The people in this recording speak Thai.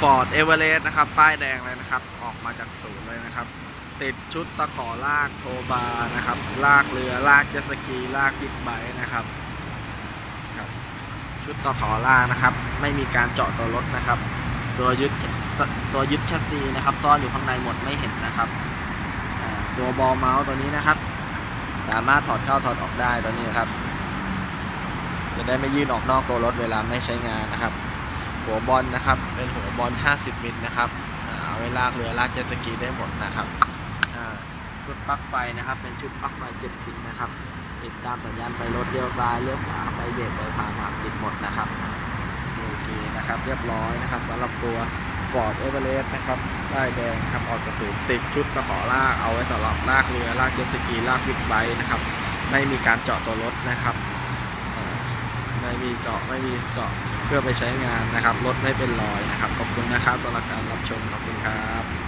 Ford e v e r e s t นะครับ ป้ายแดงเลยนะครับ ออกมาจากศูนย์เลยนะครับ ติดชุดตะขอลากโทบาร์นะครับ ลากเรือ ลากเจสกี ลากบิ๊กไบค์นะครับ ชุดตะขอลากนะครับ ไม่มีการเจาะตัวรถนะครับ ตัวยึดตัวยึดแชสซีนะครับ ซ่อนอยู่ข้างในหมดไม่เห็นนะครับ ตัวบอลเมาส์ตัวนี้นะครับ สามารถถอดเข้าถอดออกได้ตัวนี้ครับ จะได้ไม่ยื่นออกนอกตัวรถเวลาไม่ใช้งานนะครับ หัวบอลนะครับ เป็นหัวบอล 50 มิลนะครับเอาไว้ลากเรือลากเจ็ตสกีได้หมดนะครับชุดปลั๊กไฟนะครับ เป็นชุดปลั๊กไฟ7 pin นะครับ ติดตามสัญญาณไฟรถเลี้ยวซ้ายเลี้ยวขวาไฟเบรกไฟผ่านมาติดหมดนะครับโอเคนะครับเรียบร้อยนะครับสำหรับตัว Ford e v e r e s t นะครับป้ายแดงครับออกจากศูนย์ติดชุดตะขอลากเอาไว้สำหรับลากเรือลากเจ็ตสกีลากบิ๊กไบค์นะครับไม่มีการเจาะตัวรถนะครับ ไม่มีเจาะไม่มีเจาะเพื่อไปใช้งานนะครับรถไม่เป็นรอยนะครับขอบคุณนะครับสำหรับการรับชมขอบคุณครับ